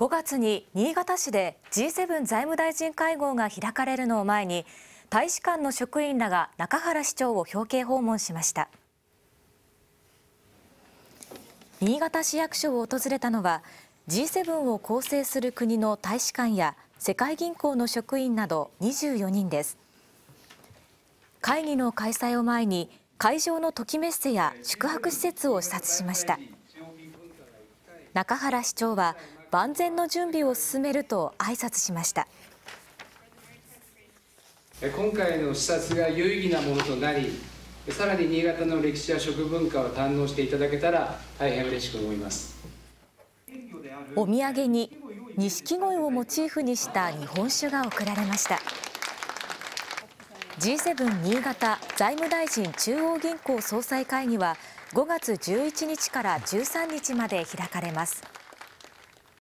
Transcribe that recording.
5月に新潟市で G7 財務大臣会合が開かれるのを前に大使館の職員らが中原市長を表敬訪問しました。新潟市役所を訪れたのは G7 を構成する国の大使館や世界銀行の職員など24人です。会議の開催を前に会場のときメッセや宿泊施設を視察しました。中原市長は万全の準備を進めると挨拶しました。今回の視察が有意義なものとなりさらに新潟の歴史や食文化を堪能していただけたら大変嬉しく思います。お土産に錦鯉をモチーフにした日本酒が贈られました。G7 新潟財務大臣中央銀行総裁会議は5月11日から13日まで開かれます。